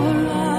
alright.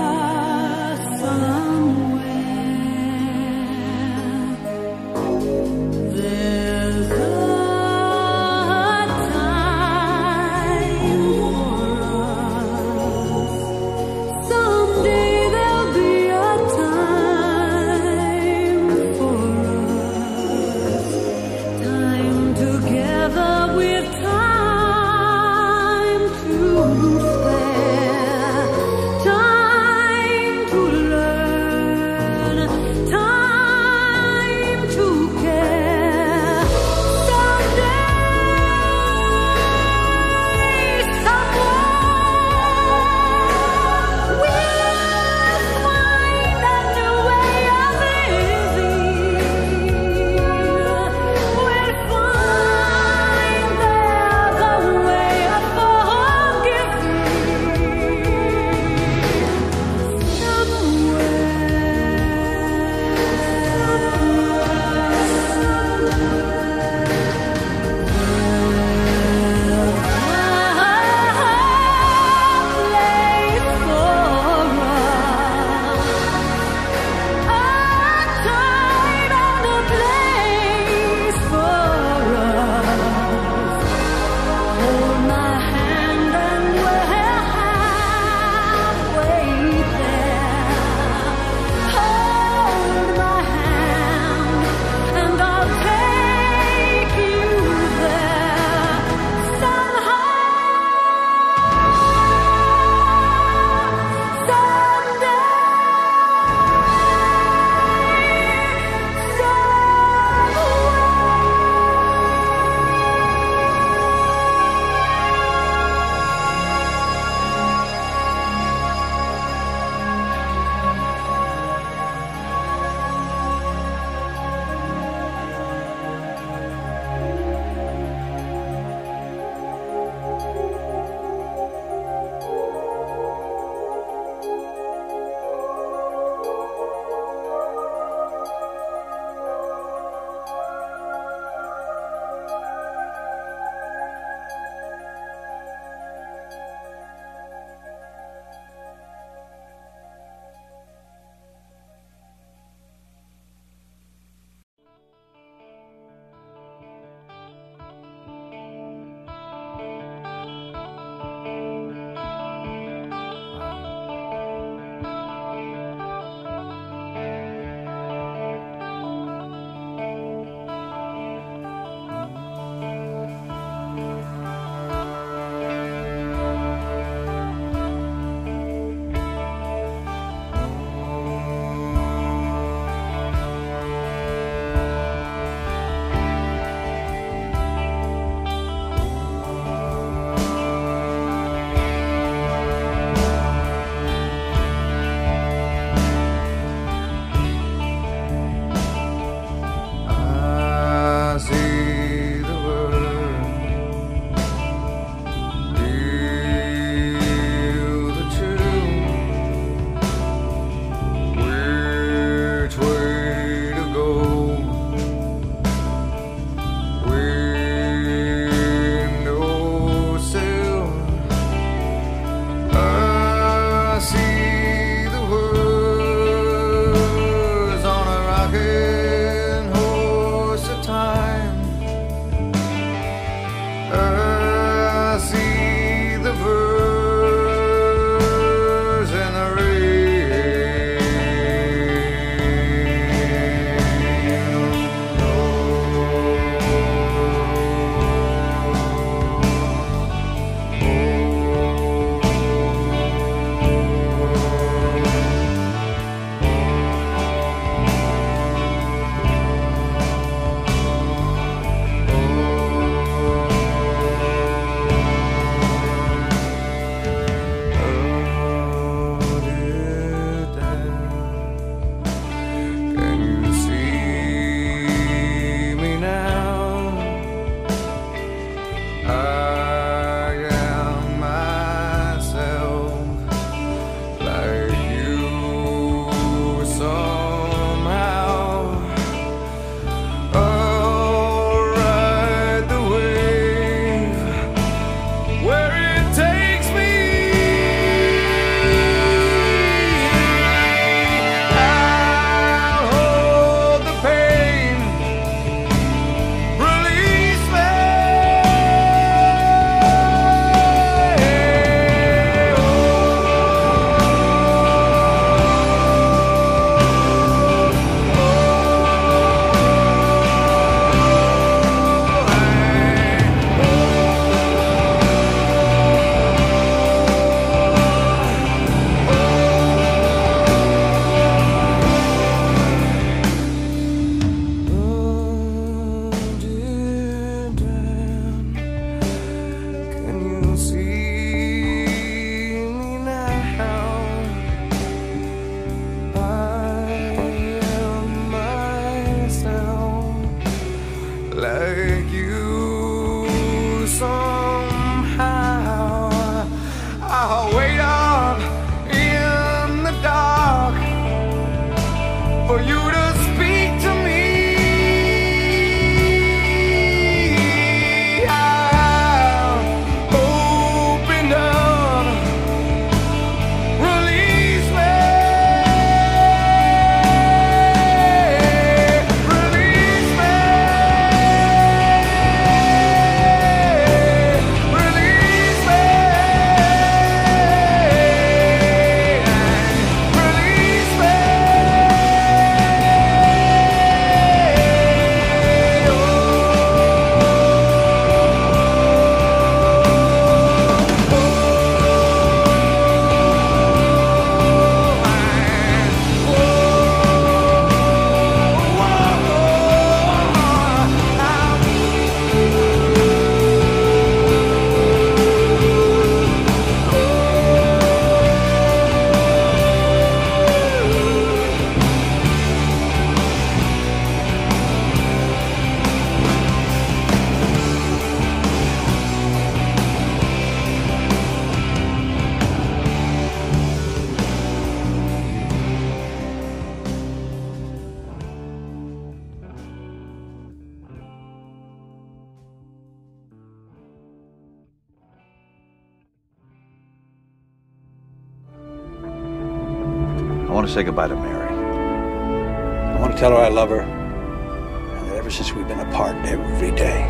Say goodbye to Mary. I want to tell her I love her, and that ever since we've been apart, every day,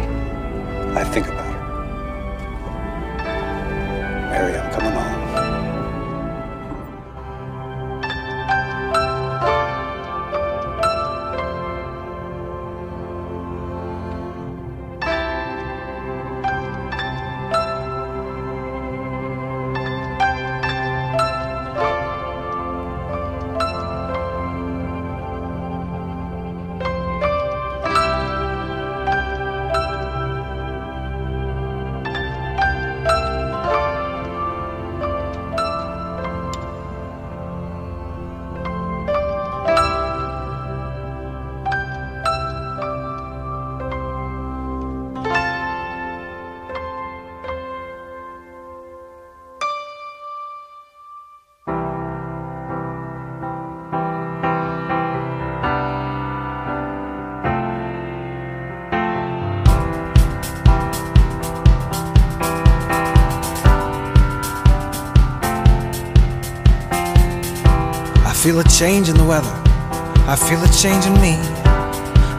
I think about her. Mary, I'm coming home. Feel a change in the weather. I feel a change in me.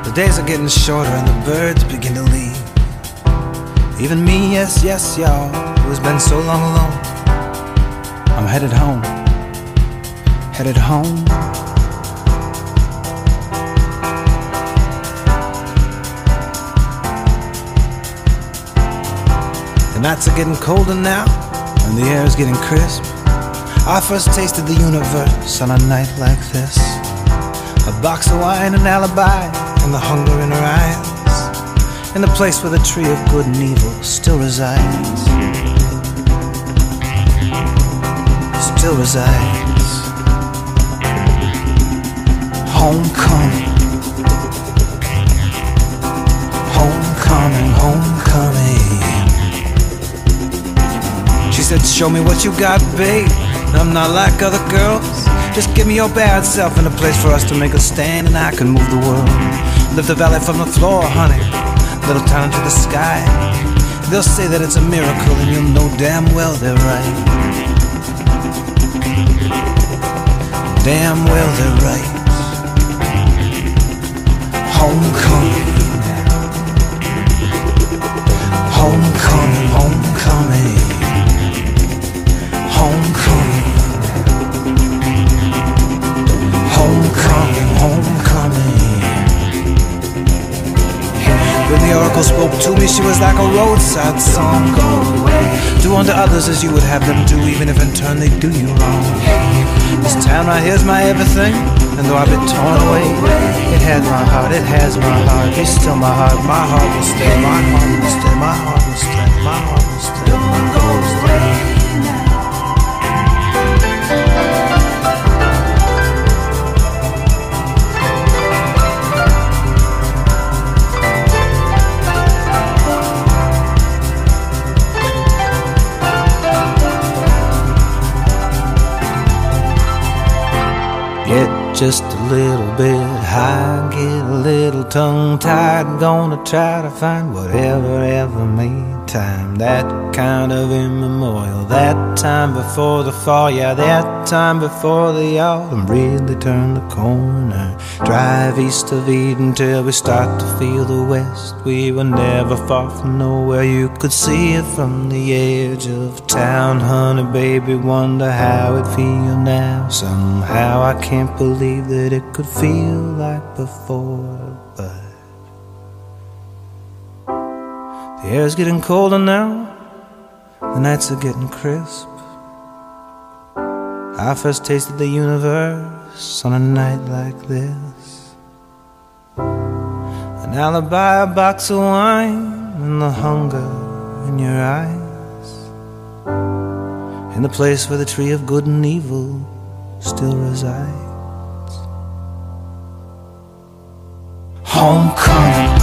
The days are getting shorter and the birds begin to leave. Even me, yes, yes, y'all, who's been so long alone. I'm headed home. Headed home. The nights are getting colder now, and the air is getting crisp. I first tasted the universe on a night like this. A box of wine, an alibi, and the hunger in her eyes. In the place where the tree of good and evil still resides. Still resides. Homecoming. Homecoming, homecoming. She said, Show me what you got, babe. I'm not like other girls. Just give me your bad self and a place for us to make a stand, and I can move the world. Lift the valley from the floor, honey. Little town to the sky. They'll say that it's a miracle, and you'll know damn well they're right. Damn well they're right. Homecoming. When spoke to me, she was like a roadside song. Go away. Do unto others as you would have them do, even if in turn they do you wrong. This town right here's my everything, and though I've been torn away, it has my heart, it has my heart. it's still my heart, my heart will stay, my heart will stay, my heart will stay, my heart will stay, my heart will stay. Just a little bit high, get a little tongue tied. Gonna try to find whatever ever made time. That kind of immemorial. That time before the fall, yeah, that time before the autumn really turned the corner. Drive east of Eden till we start to feel the west. We were never far from nowhere. You could see it from the edge of town, honey, baby. Wonder how it feel now. Somehow I can't believe that it could feel like before, but the air's getting colder now. The nights are getting crisp. I first tasted the universe on a night like this. An alibi, a box of wine, and the hunger in your eyes. In the place where the tree of good and evil still resides. Homecoming.